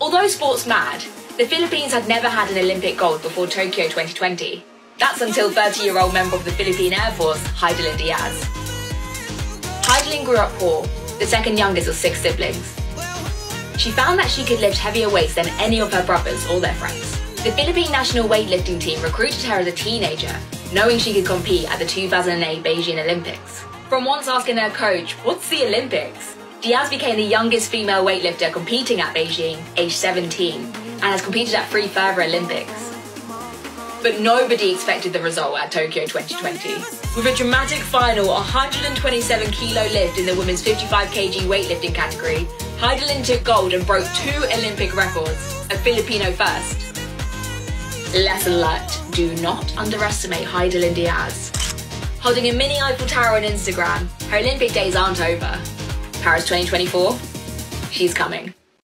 Although sports mad, the Philippines had never had an Olympic gold before Tokyo 2020. That's until 30-year-old member of the Philippine Air Force, Hidilyn Diaz. Hidilyn grew up poor, the second youngest of six siblings. She found that she could lift heavier weights than any of her brothers or their friends. The Philippine national weightlifting team recruited her as a teenager, knowing she could compete at the 2008 Beijing Olympics. From once asking her coach, what's the Olympics? Diaz became the youngest female weightlifter competing at Beijing, aged 17, and has competed at three further Olympics. But nobody expected the result at Tokyo 2020. With a dramatic final 127 kilo lift in the women's 55 kg weightlifting category, Hidilyn took gold and broke two Olympic records, a Filipino first. Lesson learnt, do not underestimate Hidilyn Diaz. Holding a mini Eiffel Tower on Instagram, her Olympic days aren't over. Paris 2024, she's coming.